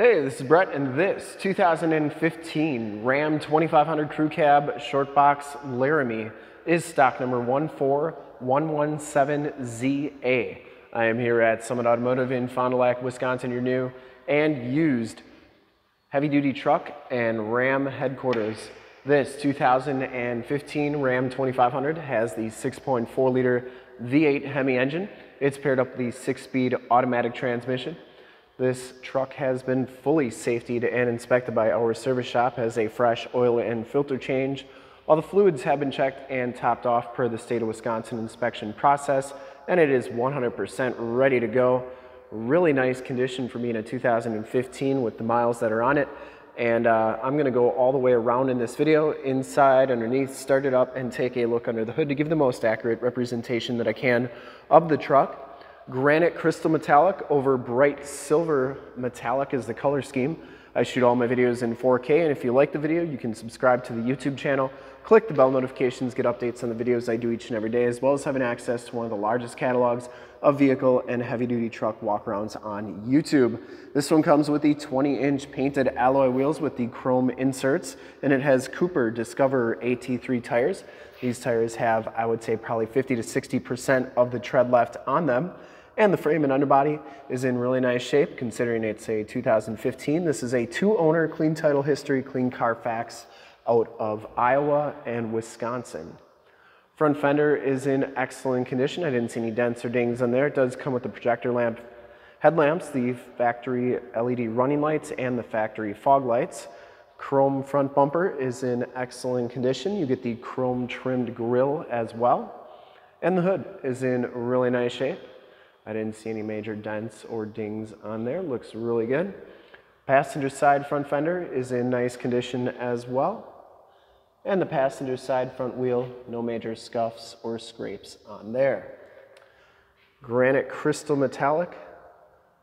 Hey, this is Brett, and this 2015 Ram 2500 Crew Cab Short Box Laramie is stock number 14117ZA. I am here at Summit Automotive in Fond du Lac, Wisconsin, your new and used heavy duty truck and Ram headquarters. This 2015 Ram 2500 has the 6.4 liter V8 Hemi engine. It's paired up with the six speed automatic transmission. This truck has been fully safetied and inspected by our service shop, as a fresh oil and filter change. All the fluids have been checked and topped off per the state of Wisconsin inspection process, and it is 100% ready to go. Really nice condition for me in a 2015 with the miles that are on it. And uh, I'm gonna go all the way around in this video, inside, underneath, start it up, and take a look under the hood to give the most accurate representation that I can of the truck. Granite crystal metallic over bright silver metallic is the color scheme. I shoot all my videos in 4K, and if you like the video, you can subscribe to the YouTube channel, click the bell notifications, get updates on the videos I do each and every day, as well as having access to one of the largest catalogs of vehicle and heavy-duty truck walkarounds on YouTube. This one comes with the 20-inch painted alloy wheels with the chrome inserts, and it has Cooper Discover AT3 tires. These tires have, I would say, probably 50 to 60% of the tread left on them. And the frame and underbody is in really nice shape considering it's a 2015. This is a two owner clean title history, clean Carfax out of Iowa and Wisconsin. Front fender is in excellent condition. I didn't see any dents or dings on there. It does come with the projector lamp headlamps, the factory LED running lights, and the factory fog lights. Chrome front bumper is in excellent condition. You get the chrome trimmed grille as well. And the hood is in really nice shape. I didn't see any major dents or dings on there. Looks really good. Passenger side front fender is in nice condition as well. And the passenger side front wheel, no major scuffs or scrapes on there. Granite crystal metallic.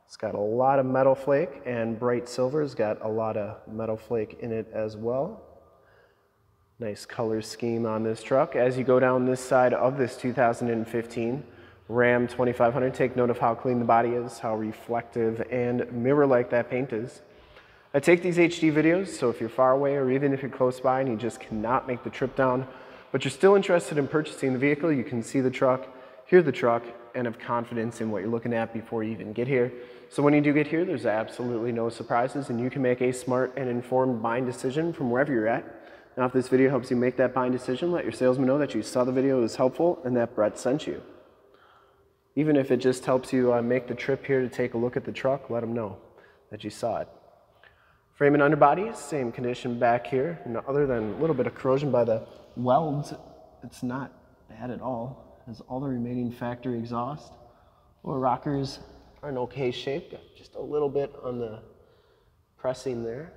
It's got a lot of metal flake and bright silver's got a lot of metal flake in it as well. Nice color scheme on this truck. As you go down this side of this 2015, Ram 2500. Take note of how clean the body is, how reflective and mirror-like that paint is. I take these HD videos, so if you're far away or even if you're close by and you just cannot make the trip down, but you're still interested in purchasing the vehicle, you can see the truck, hear the truck, and have confidence in what you're looking at before you even get here. So when you do get here, there's absolutely no surprises and you can make a smart and informed buying decision from wherever you're at. Now, if this video helps you make that buying decision, let your salesman know that you saw the video, was helpful, and that Brett sent you. Even if it just helps you uh, make the trip here to take a look at the truck, let them know that you saw it. Frame and underbody, same condition back here. other than a little bit of corrosion by the welds, it's not bad at all. Has all the remaining factory exhaust. Or rockers are in okay shape. just a little bit on the pressing there.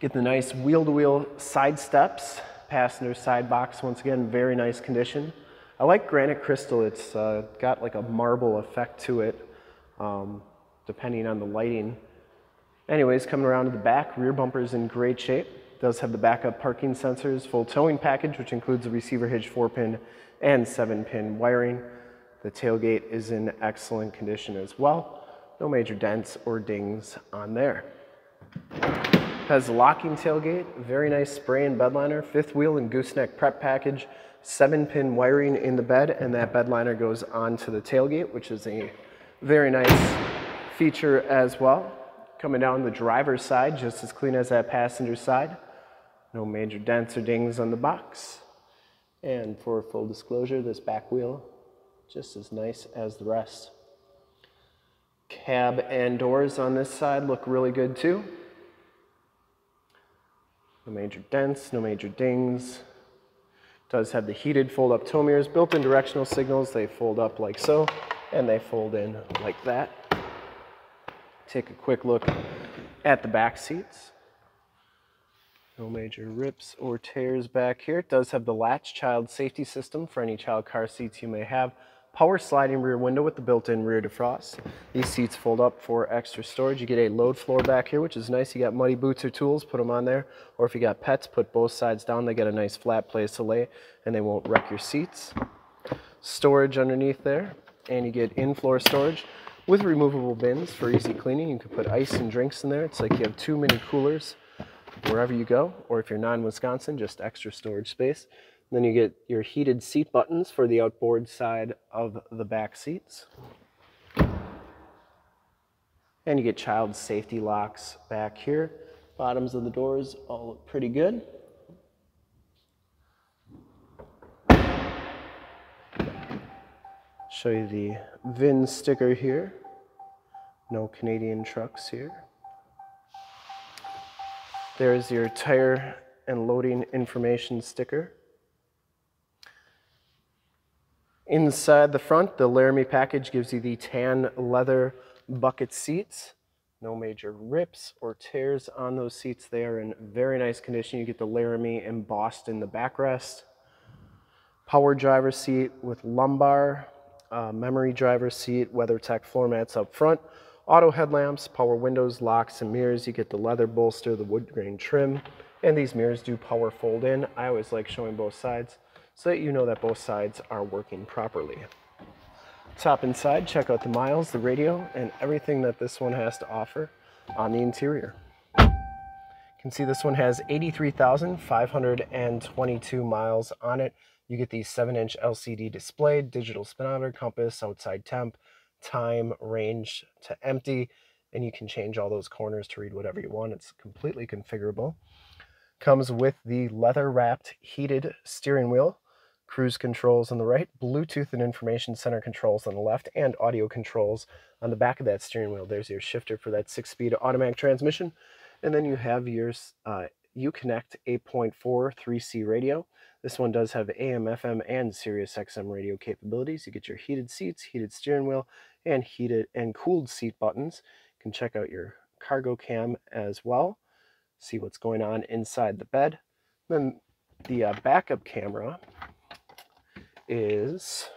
Get the nice wheel-to-wheel -wheel side steps. Passenger side box, once again, very nice condition. I like granite crystal. It's uh, got like a marble effect to it, um, depending on the lighting. Anyways, coming around to the back, rear bumper is in great shape. does have the backup parking sensors, full towing package, which includes a receiver hitch 4-pin and 7-pin wiring. The tailgate is in excellent condition as well. No major dents or dings on there. Has a locking tailgate, very nice spray and bed liner, fifth wheel and gooseneck prep package, seven pin wiring in the bed and that bed liner goes onto the tailgate, which is a very nice feature as well. Coming down the driver's side, just as clean as that passenger side. No major dents or dings on the box. And for full disclosure, this back wheel, just as nice as the rest. Cab and doors on this side look really good too. No major dents, no major dings, does have the heated fold-up mirrors, built-in directional signals. They fold up like so, and they fold in like that. Take a quick look at the back seats. No major rips or tears back here. It does have the latch child safety system for any child car seats you may have power sliding rear window with the built-in rear defrost. These seats fold up for extra storage. You get a load floor back here, which is nice. You got muddy boots or tools, put them on there. Or if you got pets, put both sides down. They get a nice flat place to lay and they won't wreck your seats. Storage underneath there, and you get in-floor storage. with removable bins for easy cleaning. You can put ice and drinks in there. It's like you have two mini coolers wherever you go, or if you're non-Wisconsin, just extra storage space. Then you get your heated seat buttons for the outboard side of the back seats. And you get child safety locks back here. Bottoms of the doors all look pretty good. Show you the VIN sticker here. No Canadian trucks here. There's your tire and loading information sticker. Inside the front, the Laramie package gives you the tan leather bucket seats. No major rips or tears on those seats. They are in very nice condition. You get the Laramie embossed in the backrest. Power driver seat with lumbar, uh, memory driver seat, WeatherTech floor mats up front, auto headlamps, power windows, locks, and mirrors. You get the leather bolster, the wood grain trim, and these mirrors do power fold in. I always like showing both sides so that you know that both sides are working properly. Top inside, check out the miles, the radio, and everything that this one has to offer on the interior. You can see this one has 83,522 miles on it. You get the 7-inch LCD display, digital speedometer, compass, outside temp, time, range to empty, and you can change all those corners to read whatever you want. It's completely configurable. Comes with the leather-wrapped heated steering wheel cruise controls on the right, Bluetooth and information center controls on the left, and audio controls on the back of that steering wheel. There's your shifter for that six-speed automatic transmission. And then you have your uh, Uconnect 8.4 3C radio. This one does have AM, FM, and Sirius XM radio capabilities. You get your heated seats, heated steering wheel, and heated and cooled seat buttons. You can check out your cargo cam as well, see what's going on inside the bed. Then the uh, backup camera is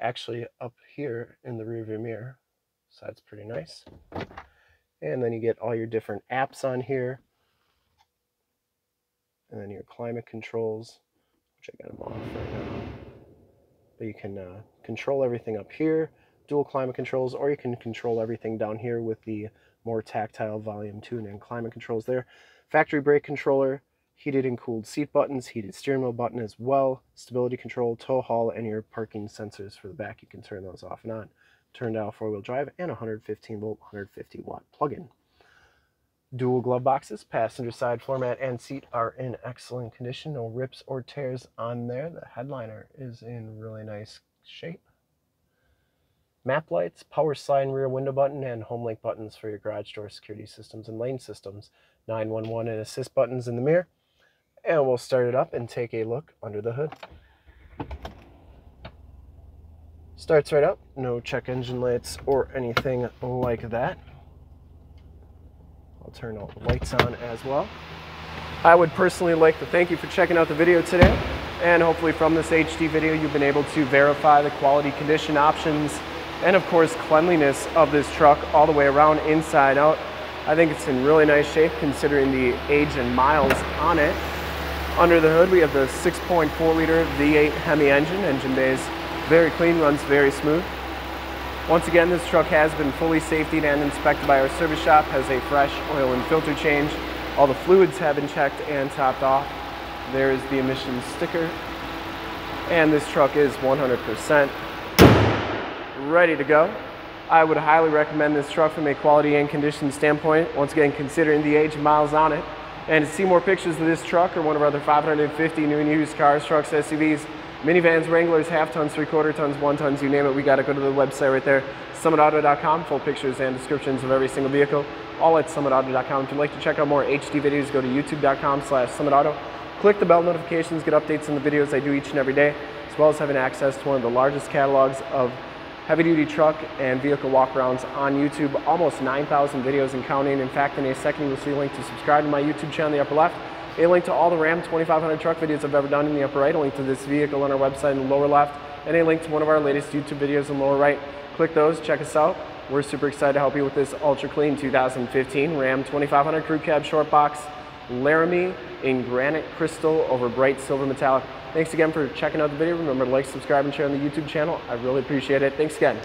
actually up here in the rearview mirror. So that's pretty nice. And then you get all your different apps on here. And then your climate controls, which I got them off right now. But you can uh, control everything up here, dual climate controls, or you can control everything down here with the more tactile volume tune and climate controls there. Factory brake controller, heated and cooled seat buttons, heated steering wheel button as well, stability control, tow haul, and your parking sensors for the back. You can turn those off and on. Turn dial four-wheel drive and 115 volt, 150 watt plug-in. Dual glove boxes, passenger side floor mat and seat are in excellent condition. No rips or tears on there. The headliner is in really nice shape. Map lights, power and rear window button, and home link buttons for your garage door security systems and lane systems. 911 and assist buttons in the mirror. And we'll start it up and take a look under the hood. Starts right up, no check engine lights or anything like that. I'll turn all the lights on as well. I would personally like to thank you for checking out the video today. And hopefully from this HD video, you've been able to verify the quality condition options and of course cleanliness of this truck all the way around inside out. I think it's in really nice shape considering the age and miles on it. Under the hood, we have the 6.4 liter V8 Hemi engine. Engine bay is very clean, runs very smooth. Once again, this truck has been fully safetied and inspected by our service shop, has a fresh oil and filter change. All the fluids have been checked and topped off. There is the emissions sticker. And this truck is 100% ready to go. I would highly recommend this truck from a quality and condition standpoint. Once again, considering the age and miles on it. And to see more pictures of this truck or one of our other 550 new and used cars, trucks, SUVs, minivans, Wranglers, half tons, three quarter tons, one tons, you name it, we got to go to the website right there, summitauto.com, full pictures and descriptions of every single vehicle, all at summitauto.com. If you'd like to check out more HD videos, go to youtube.com slash summitauto. Click the bell notifications, get updates on the videos I do each and every day, as well as having access to one of the largest catalogs of heavy duty truck and vehicle walkarounds on YouTube. Almost 9,000 videos and counting. In fact, in a second, you'll see a link to subscribe to my YouTube channel in the upper left, a link to all the Ram 2500 truck videos I've ever done in the upper right, a link to this vehicle on our website in the lower left, and a link to one of our latest YouTube videos in the lower right. Click those, check us out. We're super excited to help you with this ultra clean 2015 Ram 2500 Crew Cab Short Box Laramie in granite crystal over bright silver metallic. Thanks again for checking out the video. Remember to like, subscribe, and share on the YouTube channel. I really appreciate it. Thanks again.